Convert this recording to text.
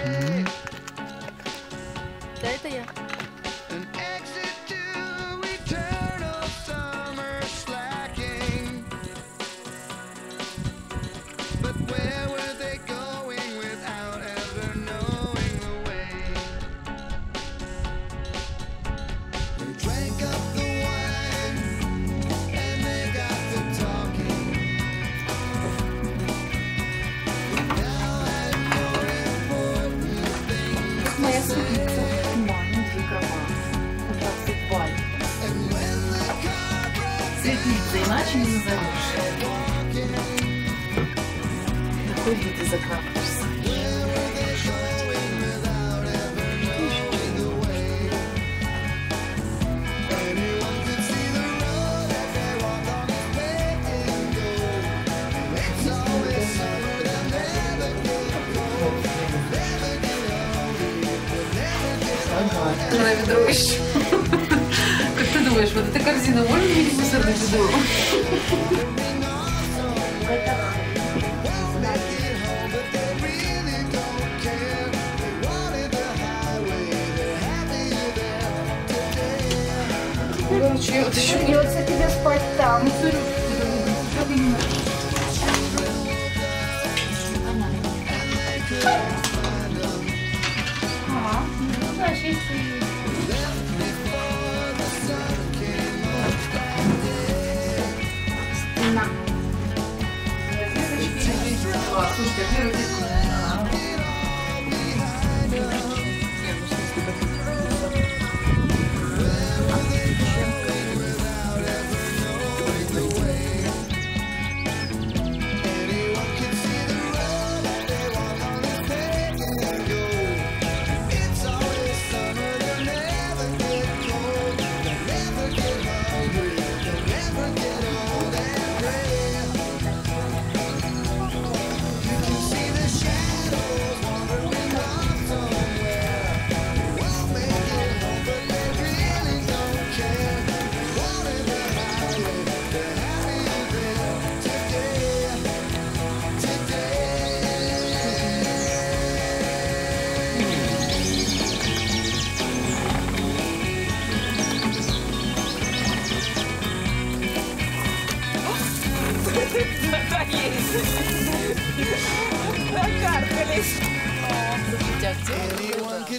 Mm-hmm. моя спутница маленький кровавый. Участвует в бою. Иначе не назовешь. Какой вид ты? на ведро еще. Как ты думаешь, вот эта корзина может быть в мусорном ведро? Короче, я вот еще... Придется тебе спать там. Заездили. Накаркались. Слушайте, а где?